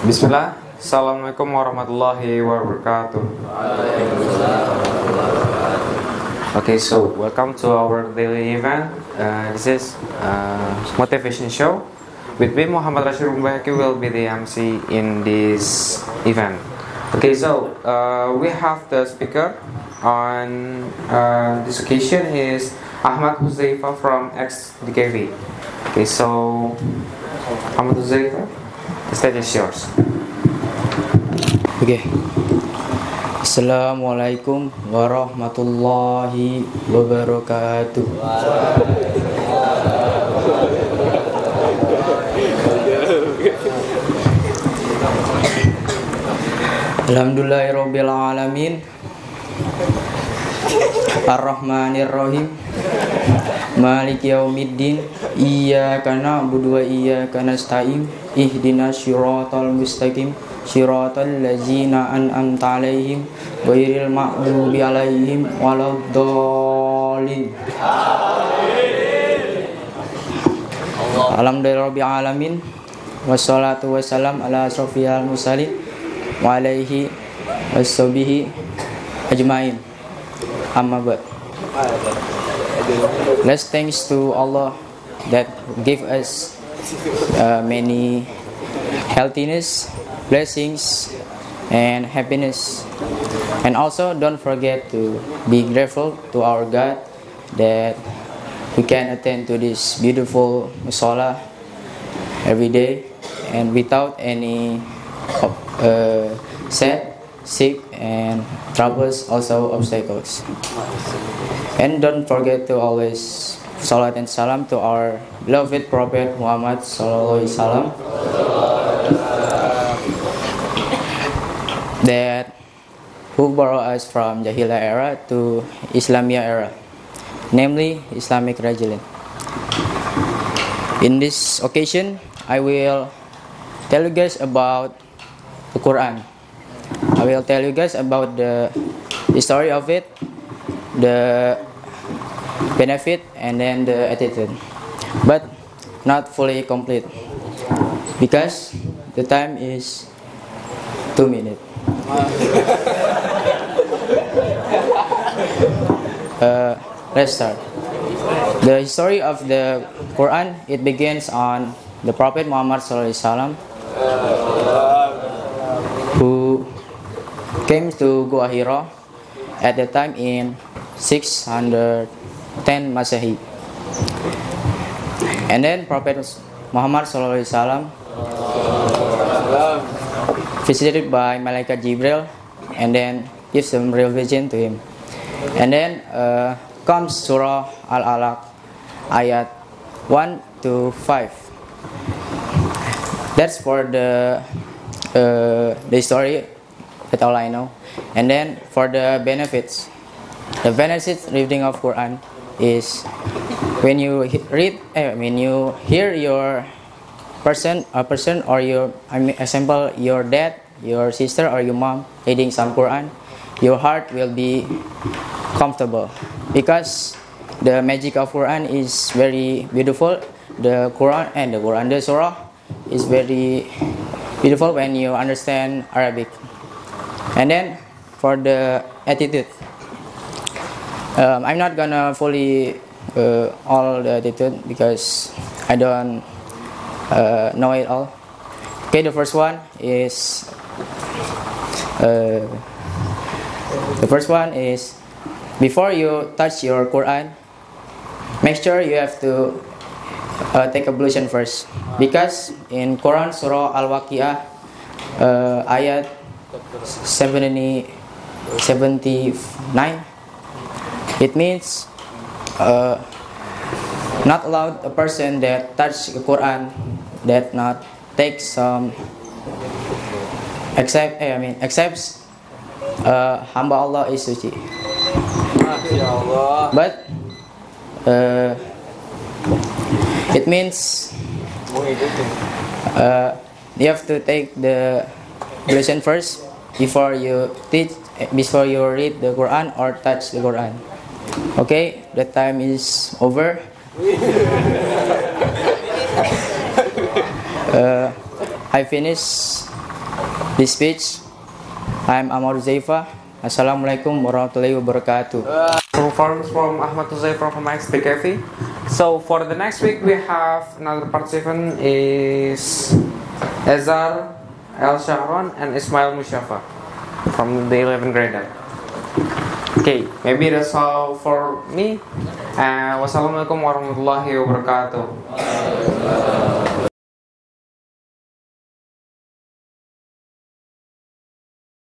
Bismillah. Assalamualaikum warahmatullahi wabarakatuh. Okay, so welcome to our daily event. Uh, this is uh, motivation show. With me, Muhammad Rashid Rumbahaki will be the MC in this event. Okay, so uh, we have the speaker on uh, this occasion is Ahmad Huzaifa from XDKV. Okay, so Ahmad Huzaifa, the stage is yours. Oke. Assalamualaikum warahmatullahi wabarakatuh. Alhamdulillahirabbil alamin. Ar-Rahmanir-Rahim. Maliki yaumiddin. Iyyaka na'budu wa iyyaka nasta'in. Ihdinas siratal mustaqim. Siratal ladzina an'amta 'alaihim ghairil maghdubi 'alaihim waladdallin. Alhamdulillahirabbil alamin. Wassalatu wassalam ala asrofil mursalin wa alaihi washabihi ajmain. Amma ba'd. Let's thanks to Allah that give us uh, many healthiness, blessings, and happiness. And also don't forget to be grateful to our God that we can attend to this beautiful musalla every day and without any uh, sick, and troubles, also obstacles. And don't forget to always salat and salam to our beloved Prophet Muhammad Sallallahu Wasallam that who brought us from Jahiliyyah era to Islamia era, namely Islamic religion. In this occasion, I will tell you guys about the Quran. I will tell you guys about the history of it, the benefit, and then the attitude. But not fully complete because the time is two minutes. Uh, let's start. The history of the Quran it begins on the Prophet Muhammad SAW, who came to Gua Hira at the time in 610 Masehi. And then Prophet Muhammad SAW visited by Malaikat Jibril and then gives some real vision to him. And then uh, comes Surah Al-Alaq ayat 1 to 5. That's for the uh, the story that all I know. And then for the benefits, the benefits reading of Quran is when you read, eh, when you hear your person, a person or your, I mean, example, your dad, your sister or your mom reading some Quran, your heart will be comfortable because the magic of Quran is very beautiful. The Quran and the Quran, the Surah is very beautiful when you understand Arabic. And then for the attitude, um, I'm not gonna fully uh, all the attitude because I don't uh, know it all. Okay, the first one is uh, the first one is before you touch your Quran, make sure you have to uh, take ablution first because in Quran Surah Al-Waqi'ah uh, ayat 70, 79 it means uh, not allowed a person that touch the Quran that not take some except eh, I mean accepts uh, hamba Allah is suci. But uh, it means uh, you have to take the lesson first before you teach before you read the Quran or touch the Quran okay the time is over uh, I finished this speech. I'm Amar Zaifa. Assalamualaikum warahmatullahi wabarakatuh. Performance from Ahmad Huzaifa from XBKV. So for the next week we have another participant is Ezar El Shahran and Ismail Mushafa from the 11th grader. Okay, maybe that's all for me. Uh, wassalamualaikum warahmatullahi wabarakatuh.